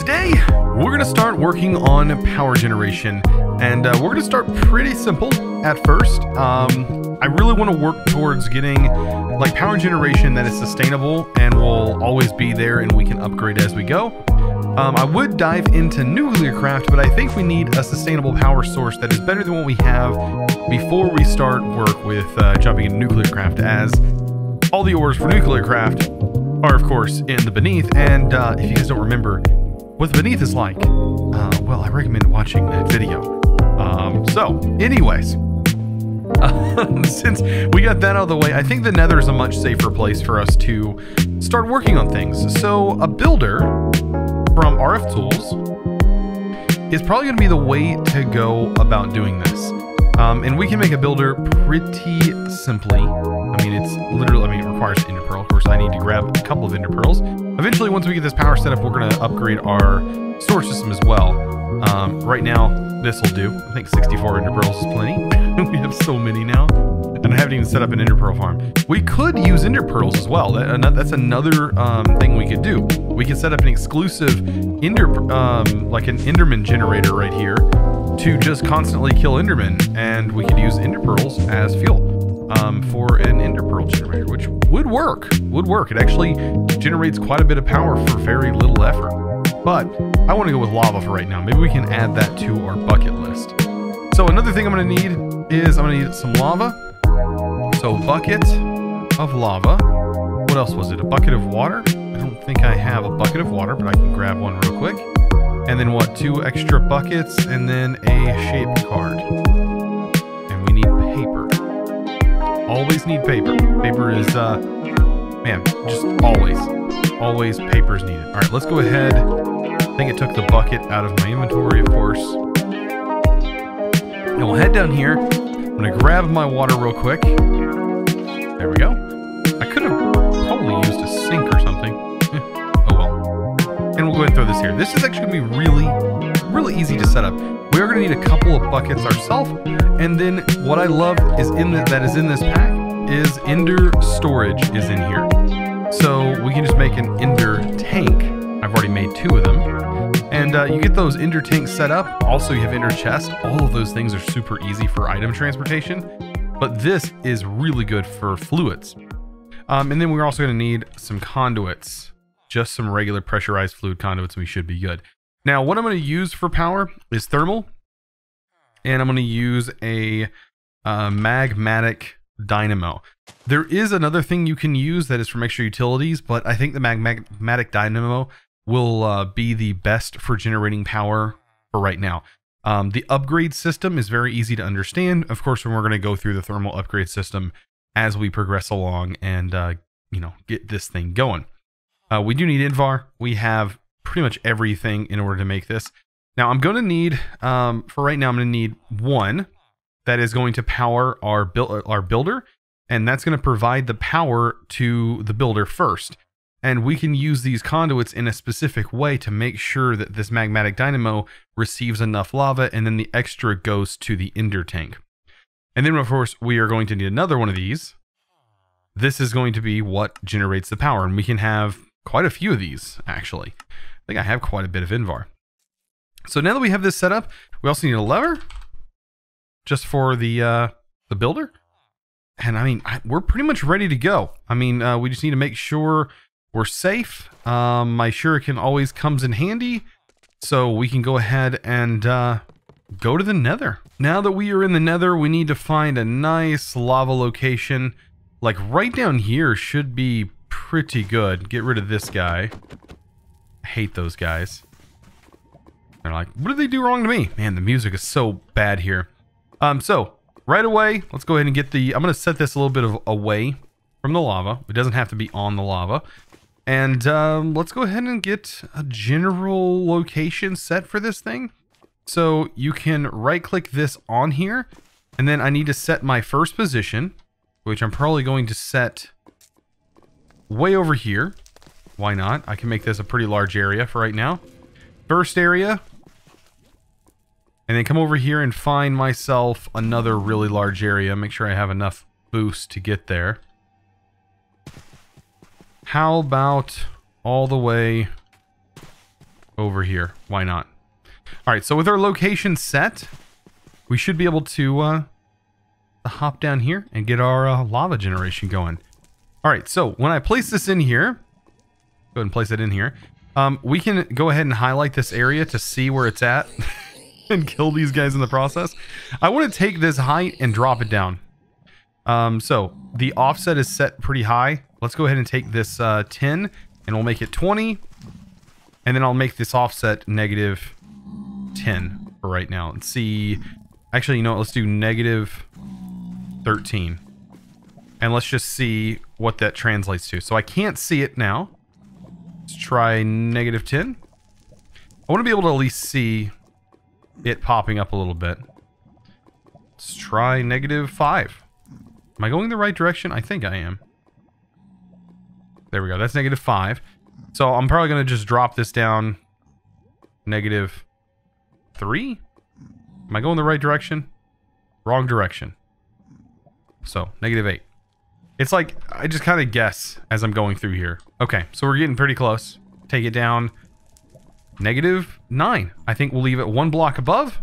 today we're going to start working on power generation and uh, we're going to start pretty simple at first. Um, I really want to work towards getting like power generation that is sustainable and will always be there and we can upgrade as we go. Um, I would dive into nuclear craft, but I think we need a sustainable power source that is better than what we have before we start work with uh, jumping into nuclear craft as all the ores for nuclear craft are of course in the beneath and uh, if you guys don't remember what beneath is like. Uh, well i recommend watching that video. Um, so anyways. Since we got that out of the way i think the nether is a much safer place for us to start working on things. So a builder from rf tools is probably going to be the way to go about doing this um, and we can make a builder pretty simply I mean, it's literally, I mean, it requires ender pearl. Of course, I need to grab a couple of ender pearls. Eventually, once we get this power set up, we're going to upgrade our storage system as well. Um, right now, this will do. I think 64 ender pearls is plenty. we have so many now. And I haven't even set up an ender pearl farm. We could use ender pearls as well. That, that's another um, thing we could do. We could set up an exclusive ender, um, like an enderman generator right here to just constantly kill endermen. And we could use ender pearls as fuel um, for an ender pearl generator, which would work. Would work. It actually generates quite a bit of power for very little effort. But I want to go with lava for right now. Maybe we can add that to our bucket list. So another thing I'm going to need is I'm going to need some lava. So bucket of lava. What else was it? A bucket of water? I don't think I have a bucket of water, but I can grab one real quick. And then what? Two extra buckets and then a shape card. And we need paper always need paper. Paper is, uh, man, just always, always paper's needed. All right, let's go ahead. I think it took the bucket out of my inventory, of course. And we'll head down here. I'm gonna grab my water real quick. There we go. Go ahead and throw this here. This is actually gonna be really, really easy to set up. We are gonna need a couple of buckets ourselves. And then what I love is in the, that is in this pack is ender storage is in here. So we can just make an ender tank. I've already made two of them. And uh, you get those ender tanks set up. Also, you have ender chest. All of those things are super easy for item transportation. But this is really good for fluids. Um, and then we're also going to need some conduits. Just some regular pressurized fluid conduits. We should be good. Now, what I'm going to use for power is thermal and I'm going to use a uh, magmatic dynamo. There is another thing you can use that is from extra utilities, but I think the magmatic dynamo will uh, be the best for generating power for right now. Um, the upgrade system is very easy to understand. Of course, when we're going to go through the thermal upgrade system as we progress along and uh, you know get this thing going. Uh, we do need Invar. We have pretty much everything in order to make this. Now I'm going to need, um, for right now, I'm going to need one that is going to power our, build, our builder, and that's going to provide the power to the builder first. And we can use these conduits in a specific way to make sure that this magmatic dynamo receives enough lava and then the extra goes to the ender tank. And then of course we are going to need another one of these. This is going to be what generates the power and we can have quite a few of these actually. I think I have quite a bit of Invar. So now that we have this set up, we also need a lever just for the uh, the builder. And I mean, I, we're pretty much ready to go. I mean, uh, we just need to make sure we're safe. Um, my shuriken always comes in handy. So we can go ahead and uh, go to the nether. Now that we are in the nether, we need to find a nice lava location. Like right down here should be pretty good. Get rid of this guy. I hate those guys. They're like, what did they do wrong to me? Man, the music is so bad here. Um, so right away, let's go ahead and get the, I'm going to set this a little bit of away from the lava. It doesn't have to be on the lava. And um, let's go ahead and get a general location set for this thing. So you can right click this on here. And then I need to set my first position, which I'm probably going to set way over here. Why not? I can make this a pretty large area for right now. First area, and then come over here and find myself another really large area. Make sure I have enough boost to get there. How about all the way over here. Why not? All right, so with our location set, we should be able to uh, hop down here and get our uh, lava generation going. All right, so when I place this in here, go ahead and place it in here. Um, we can go ahead and highlight this area to see where it's at and kill these guys in the process. I want to take this height and drop it down. Um, so the offset is set pretty high. Let's go ahead and take this uh, 10 and we'll make it 20. And then I'll make this offset negative 10 for right now. Let's see. Actually, you know what? Let's do negative 13. And let's just see what that translates to. So I can't see it now. Let's try negative 10. I want to be able to at least see it popping up a little bit. Let's try negative 5. Am I going the right direction? I think I am. There we go. That's negative 5. So I'm probably going to just drop this down negative 3. Am I going the right direction? Wrong direction. So, negative 8. It's like, I just kind of guess as I'm going through here. Okay, so we're getting pretty close. Take it down. Negative 9. I think we'll leave it one block above,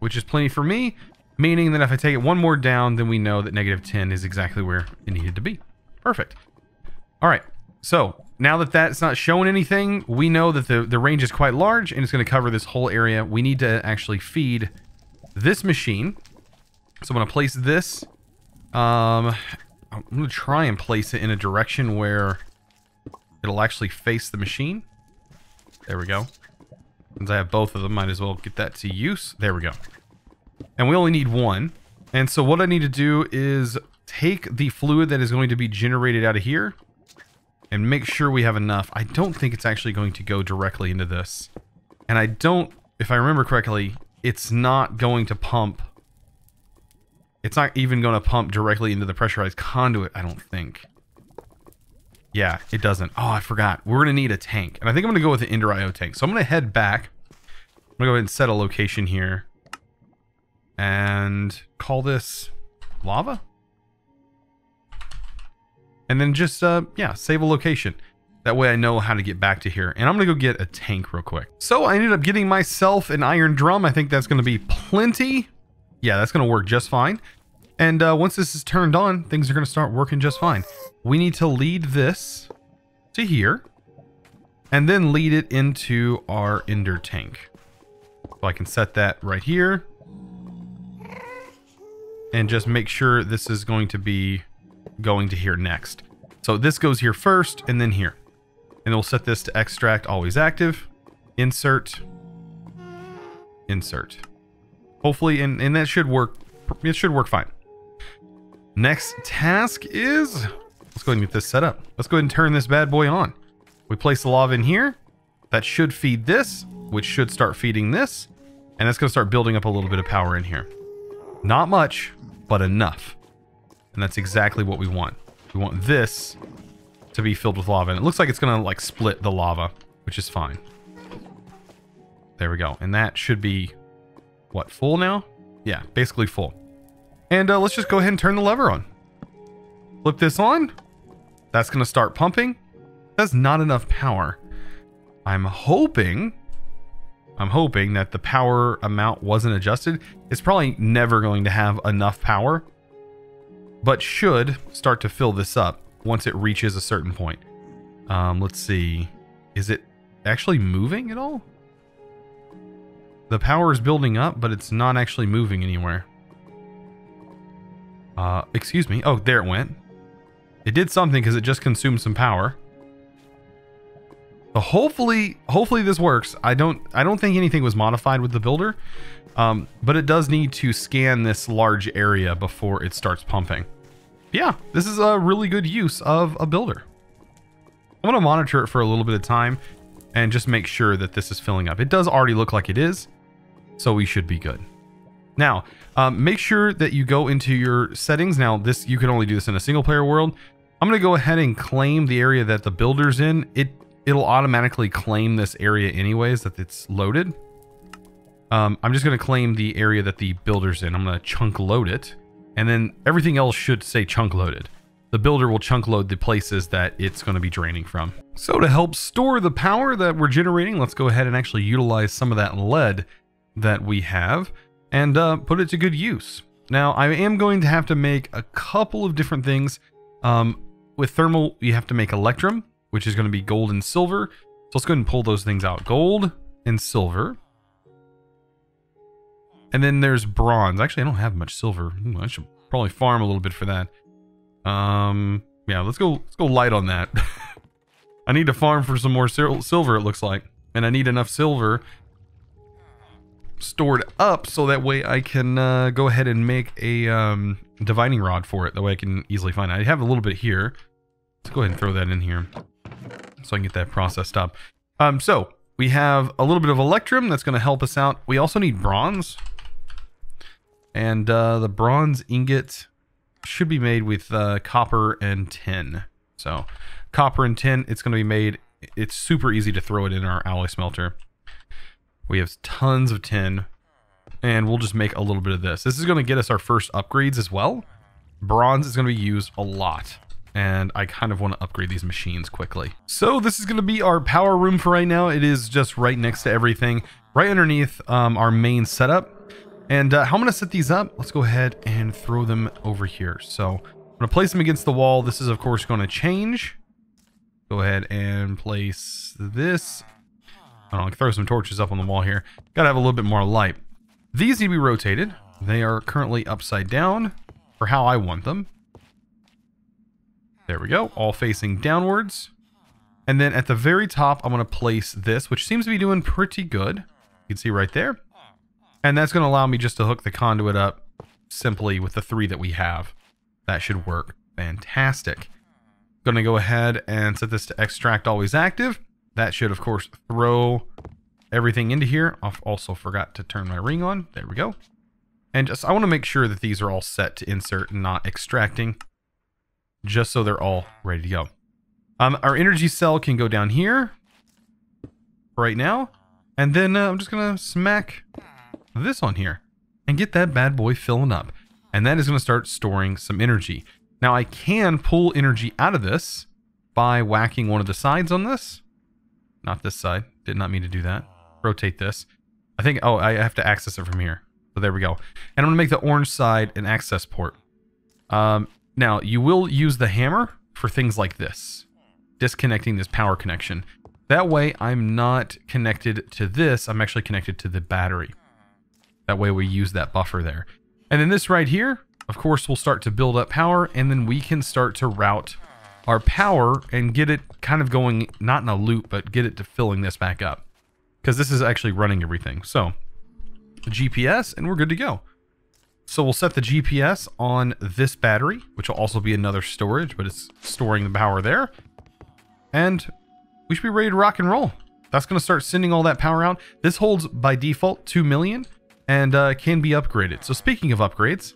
which is plenty for me. Meaning that if I take it one more down, then we know that negative 10 is exactly where it needed to be. Perfect. All right, so now that that's not showing anything, we know that the, the range is quite large and it's going to cover this whole area. We need to actually feed this machine. So I'm going to place this. Um, I'm going to try and place it in a direction where it'll actually face the machine. There we go. Since I have both of them, might as well get that to use. There we go. And we only need one. And so what I need to do is take the fluid that is going to be generated out of here and make sure we have enough. I don't think it's actually going to go directly into this. And I don't, if I remember correctly, it's not going to pump it's not even going to pump directly into the pressurized conduit, I don't think. Yeah, it doesn't. Oh, I forgot. We're going to need a tank. And I think I'm going to go with the Ender IO tank. So I'm going to head back. I'm going to go ahead and set a location here. And call this lava. And then just, uh, yeah, save a location. That way I know how to get back to here. And I'm going to go get a tank real quick. So I ended up getting myself an iron drum. I think that's going to be plenty yeah, that's going to work just fine. And uh, once this is turned on, things are going to start working just fine. We need to lead this to here and then lead it into our ender tank. So I can set that right here and just make sure this is going to be going to here next. So this goes here first and then here. And we'll set this to extract always active, insert, insert. Hopefully, and, and that should work. It should work fine. Next task is, let's go ahead and get this set up. Let's go ahead and turn this bad boy on. We place the lava in here. That should feed this, which should start feeding this. And that's going to start building up a little bit of power in here. Not much, but enough. And that's exactly what we want. We want this to be filled with lava. And it looks like it's going to like split the lava, which is fine. There we go. And that should be what, full now? Yeah, basically full. And uh, let's just go ahead and turn the lever on. Flip this on. That's going to start pumping. That's not enough power. I'm hoping, I'm hoping that the power amount wasn't adjusted. It's probably never going to have enough power, but should start to fill this up once it reaches a certain point. Um, let's see. Is it actually moving at all? The power is building up, but it's not actually moving anywhere. Uh, excuse me. Oh, there it went. It did something because it just consumed some power. But hopefully, hopefully this works. I don't, I don't think anything was modified with the builder, um, but it does need to scan this large area before it starts pumping. Yeah, this is a really good use of a builder. I'm going to monitor it for a little bit of time and just make sure that this is filling up. It does already look like it is, so we should be good. Now, um, make sure that you go into your settings. Now, this you can only do this in a single player world. I'm going to go ahead and claim the area that the builder's in. It, it'll automatically claim this area anyways that it's loaded. Um, I'm just going to claim the area that the builder's in. I'm going to chunk load it. And then everything else should say chunk loaded. the builder will chunk load the places that it's going to be draining from. So to help store the power that we're generating, let's go ahead and actually utilize some of that lead that we have and uh, put it to good use. Now, I am going to have to make a couple of different things. Um, with thermal, you have to make electrum, which is going to be gold and silver. So let's go ahead and pull those things out. Gold and silver. And then there's bronze. Actually, I don't have much silver. Ooh, I should probably farm a little bit for that. Um, yeah, let's go. Let's go light on that. I need to farm for some more silver. It looks like, and I need enough silver stored up so that way I can uh, go ahead and make a um, divining rod for it. That way I can easily find it. I have a little bit here. Let's go ahead and throw that in here so I can get that processed up. Um, so we have a little bit of electrum that's going to help us out. We also need bronze. And uh, the bronze ingot should be made with uh, copper and tin. So copper and tin, it's going to be made. It's super easy to throw it in our alloy smelter. We have tons of tin. And we'll just make a little bit of this. This is going to get us our first upgrades as well. Bronze is going to be used a lot. And I kind of want to upgrade these machines quickly. So this is going to be our power room for right now. It is just right next to everything. Right underneath um, our main setup. And uh, how I'm going to set these up, let's go ahead and throw them over here. So I'm going to place them against the wall. This is, of course, going to change. Go ahead and place this Uh, I don't know, throw some torches up on the wall here. Gotta have a little bit more light. These need to be rotated. They are currently upside down for how I want them. There we go, all facing downwards. And then at the very top, I'm gonna place this, which seems to be doing pretty good. You can see right there. And that's gonna allow me just to hook the conduit up simply with the three that we have. That should work fantastic. Gonna go ahead and set this to extract always active. That should, of course, throw everything into here. I also forgot to turn my ring on. There we go. And just, I want to make sure that these are all set to insert and not extracting. Just so they're all ready to go. Um, our energy cell can go down here. Right now. And then uh, I'm just going to smack this on here. And get that bad boy filling up. And that is going to start storing some energy. Now I can pull energy out of this by whacking one of the sides on this. Not this side. Did not mean to do that. Rotate this. I think, oh, I have to access it from here. So there we go. And I'm going to make the orange side an access port. Um, now, you will use the hammer for things like this. Disconnecting this power connection. That way, I'm not connected to this. I'm actually connected to the battery. That way, we use that buffer there. And then this right here, of course, will start to build up power. And then we can start to route our power and get it kind of going, not in a loop, but get it to filling this back up. Because this is actually running everything. So, GPS, and we're good to go. So we'll set the GPS on this battery, which will also be another storage, but it's storing the power there. And we should be ready to rock and roll. That's going to start sending all that power out. This holds by default 2 million and uh, can be upgraded. So speaking of upgrades,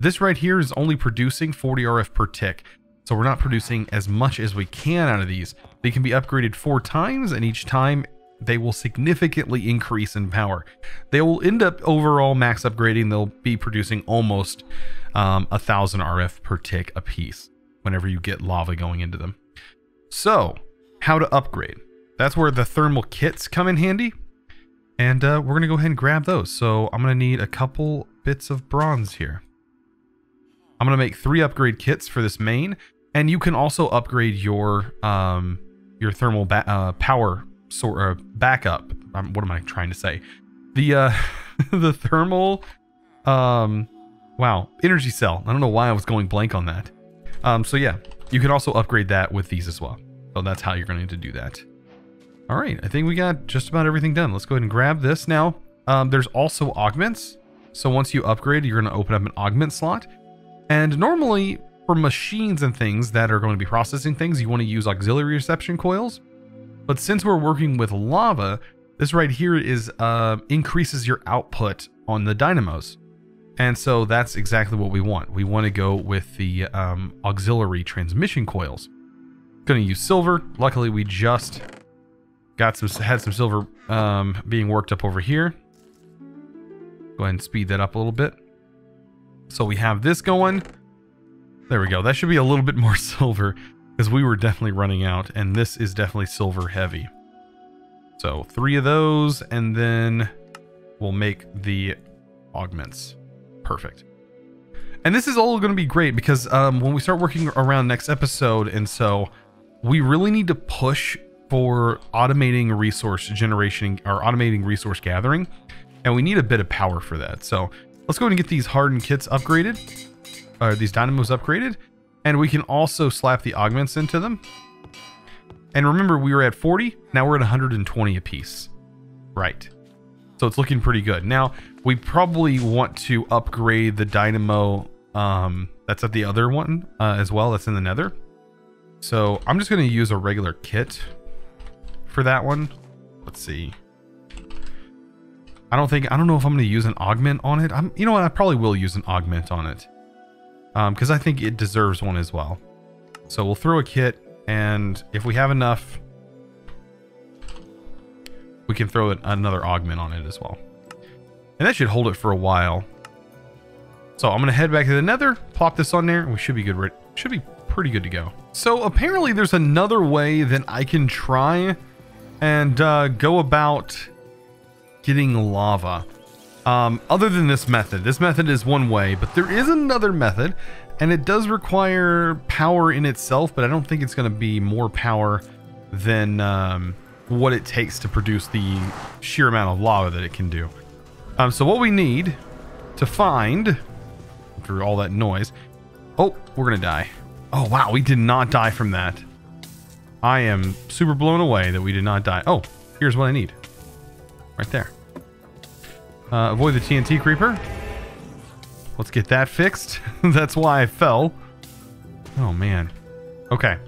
this right here is only producing 40 RF per tick. So we're not producing as much as we can out of these. They can be upgraded four times, and each time they will significantly increase in power. They will end up overall max upgrading. They'll be producing almost um, a thousand RF per tick a piece whenever you get lava going into them. So, how to upgrade? That's where the thermal kits come in handy. And uh, we're going to go ahead and grab those. So I'm going to need a couple bits of bronze here. I'm going to make three upgrade kits for this main. And you can also upgrade your um, your thermal uh, power sort of backup. Um, what am I trying to say? The uh, the thermal um, wow energy cell. I don't know why I was going blank on that. Um, so yeah, you can also upgrade that with these as well. So that's how you're going to do that. All right, I think we got just about everything done. Let's go ahead and grab this now. Um, there's also augments. So once you upgrade, you're going to open up an augment slot. And normally for machines and things that are going to be processing things, you want to use auxiliary reception coils. But since we're working with lava, this right here is uh, increases your output on the dynamos. And so that's exactly what we want. We want to go with the um, auxiliary transmission coils. Going to use silver. Luckily, we just got some had some silver um, being worked up over here. Go ahead and speed that up a little bit. So we have this going. There we go. That should be a little bit more silver because we were definitely running out and this is definitely silver heavy. So three of those and then we'll make the augments. Perfect. And this is all going to be great because um, when we start working around next episode and so we really need to push for automating resource generation or automating resource gathering and we need a bit of power for that. So let's go and get these hardened kits upgraded or these dynamos upgraded and we can also slap the augments into them. And remember, we were at 40. Now we're at 120 apiece. Right. So it's looking pretty good. Now, we probably want to upgrade the dynamo um, that's at the other one uh, as well. That's in the nether. So I'm just going to use a regular kit for that one. Let's see. I don't think, I don't know if I'm going to use an augment on it. I'm, you know what? I probably will use an augment on it because um, I think it deserves one as well. So we'll throw a kit, and if we have enough, we can throw another augment on it as well. And that should hold it for a while. So I'm to head back to the nether, plop this on there, and we should be good. Should be pretty good to go. So apparently there's another way that I can try and uh, go about getting lava. Um, other than this method, this method is one way, but there is another method, and it does require power in itself, but I don't think it's going to be more power than um, what it takes to produce the sheer amount of lava that it can do. Um, so what we need to find, through all that noise, oh, we're going to die. Oh, wow, we did not die from that. I am super blown away that we did not die. Oh, here's what I need. Right there. Uh, avoid the TNT creeper. Let's get that fixed. That's why I fell. Oh, man. Okay.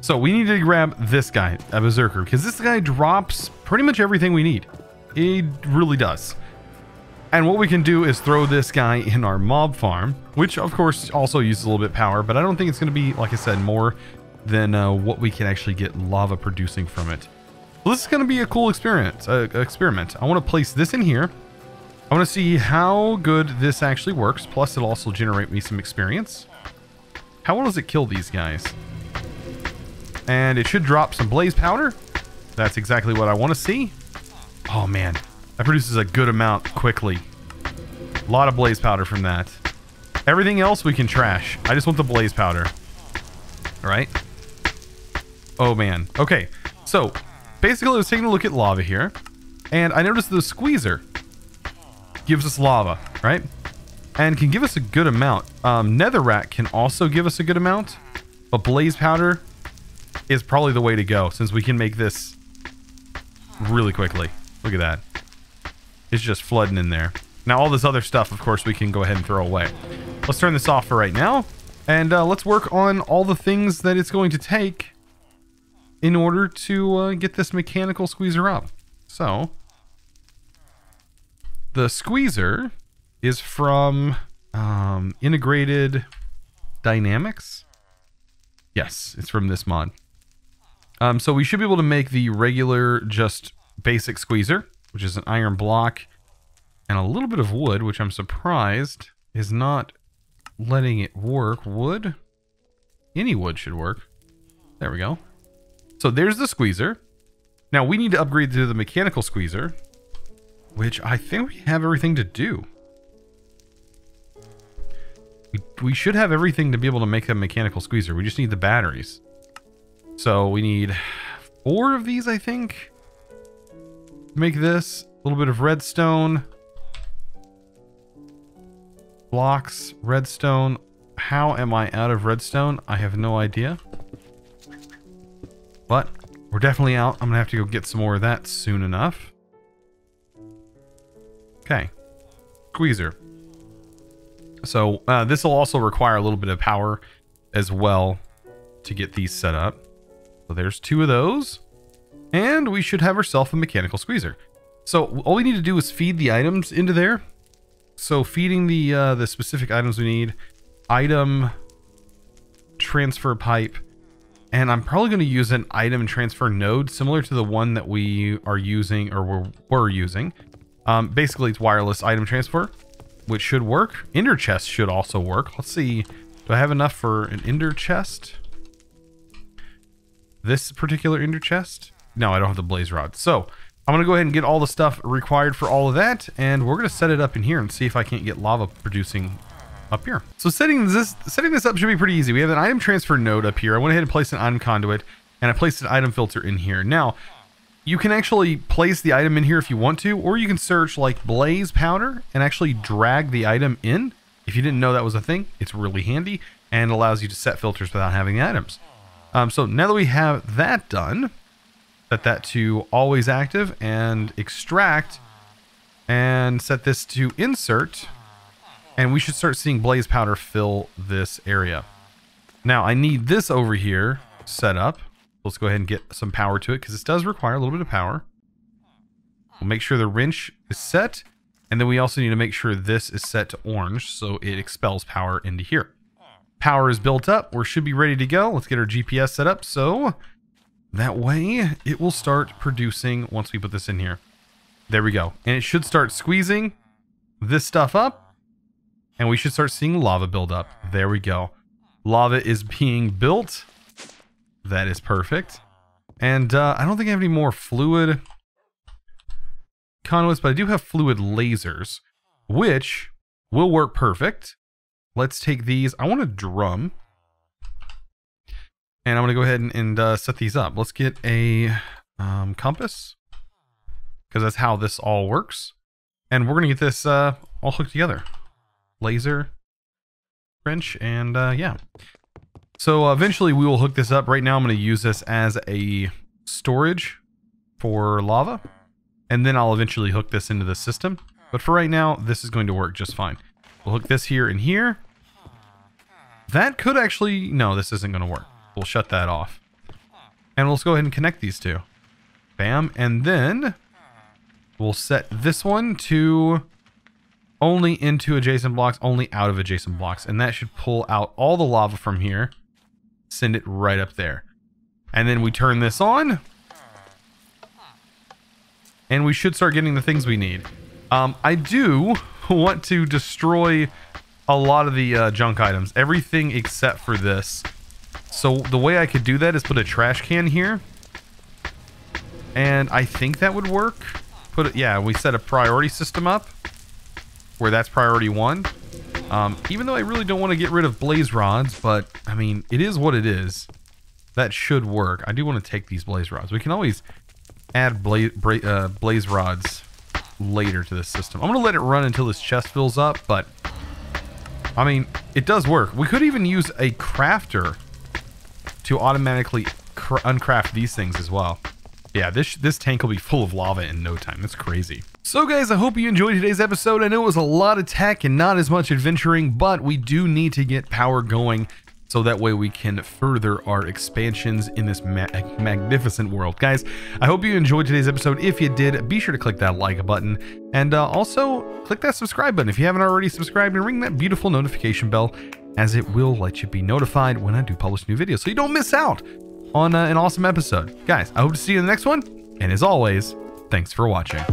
So we need to grab this guy, a Berserker, because this guy drops pretty much everything we need. It really does. And what we can do is throw this guy in our mob farm, which of course also uses a little bit power, but I don't think it's going to be, like I said, more than uh, what we can actually get lava producing from it. So this is going to be a cool experiment. Uh, experiment. I want to place this in here. I want to see how good this actually works. Plus, it'll also generate me some experience. How well does it kill these guys? And it should drop some blaze powder. That's exactly what I want to see. Oh, man. That produces a good amount quickly. A lot of blaze powder from that. Everything else we can trash. I just want the blaze powder. All right. Oh, man. Okay. So, basically, I was taking a look at lava here. And I noticed the squeezer gives us lava, right? And can give us a good amount. Um, Netherrack can also give us a good amount. But blaze powder is probably the way to go since we can make this really quickly. Look at that. It's just flooding in there. Now all this other stuff, of course, we can go ahead and throw away. Let's turn this off for right now. And uh, let's work on all the things that it's going to take in order to uh, get this mechanical squeezer up. So, the squeezer is from um, Integrated Dynamics. Yes, it's from this mod. Um, so we should be able to make the regular, just basic squeezer, which is an iron block and a little bit of wood, which I'm surprised is not letting it work. Wood? Any wood should work. There we go. So there's the squeezer. Now we need to upgrade to the mechanical squeezer, which I think we have everything to do. We, we should have everything to be able to make a mechanical squeezer. We just need the batteries. So we need four of these, I think. Make this. A little bit of redstone. Blocks, redstone. How am I out of redstone? I have no idea. But we're definitely out. I'm going to have to go get some more of that soon enough. Okay. Squeezer. So uh, this will also require a little bit of power as well to get these set up. So there's two of those. And we should have ourselves a mechanical squeezer. So all we need to do is feed the items into there. So feeding the uh, the specific items we need. Item transfer pipe. And I'm probably going to use an item transfer node similar to the one that we are using or we're, we're using. Um, basically, it's wireless item transfer, which should work. Ender chest should also work. Let's see. Do I have enough for an ender chest? This particular ender chest? No, I don't have the blaze rod. So I'm going to go ahead and get all the stuff required for all of that. And we're going to set it up in here and see if I can't get lava producing up here. So setting this setting this up should be pretty easy. We have an item transfer node up here. I went ahead and placed an item conduit and I placed an item filter in here. Now, you can actually place the item in here if you want to, or you can search like blaze powder and actually drag the item in. If you didn't know that was a thing, it's really handy and allows you to set filters without having the items. Um, so now that we have that done, set that to always active and extract and set this to insert and we should start seeing blaze powder fill this area. Now I need this over here set up. Let's go ahead and get some power to it because this does require a little bit of power. We'll make sure the wrench is set. And then we also need to make sure this is set to orange so it expels power into here. Power is built up. We should be ready to go. Let's get our GPS set up so that way it will start producing once we put this in here. There we go. And it should start squeezing this stuff up and we should start seeing lava build up. There we go. Lava is being built. That is perfect. And uh, I don't think I have any more fluid conduits, but I do have fluid lasers, which will work perfect. Let's take these. I want a drum. And I'm going to go ahead and, and uh, set these up. Let's get a um, compass. Because that's how this all works. And we're going to get this uh, all hooked together. Laser, wrench, and uh, yeah. So uh, eventually we will hook this up. Right now I'm going to use this as a storage for lava. And then I'll eventually hook this into the system. But for right now, this is going to work just fine. We'll hook this here and here. That could actually... No, this isn't going to work. We'll shut that off. And let's go ahead and connect these two. Bam. And then we'll set this one to only into adjacent blocks, only out of adjacent blocks. And that should pull out all the lava from here. Send it right up there. And then we turn this on. And we should start getting the things we need. Um, I do want to destroy a lot of the uh, junk items. Everything except for this. So the way I could do that is put a trash can here. And I think that would work. Put it, yeah, we set a priority system up where that's priority one. Um, even though I really don't want to get rid of blaze rods, but I mean, it is what it is. That should work. I do want to take these blaze rods. We can always add bla bra uh, blaze rods later to this system. I'm going to let it run until this chest fills up, but I mean, it does work. We could even use a crafter to automatically uncraft these things as well. Yeah, this this tank will be full of lava in no time. That's crazy. So guys, I hope you enjoyed today's episode. I know it was a lot of tech and not as much adventuring, but we do need to get power going so that way we can further our expansions in this ma magnificent world. Guys, I hope you enjoyed today's episode. If you did, be sure to click that like button and uh, also click that subscribe button if you haven't already subscribed and ring that beautiful notification bell as it will let you be notified when I do publish new videos so you don't miss out on uh, an awesome episode. Guys, I hope to see you in the next one. And as always, thanks for watching.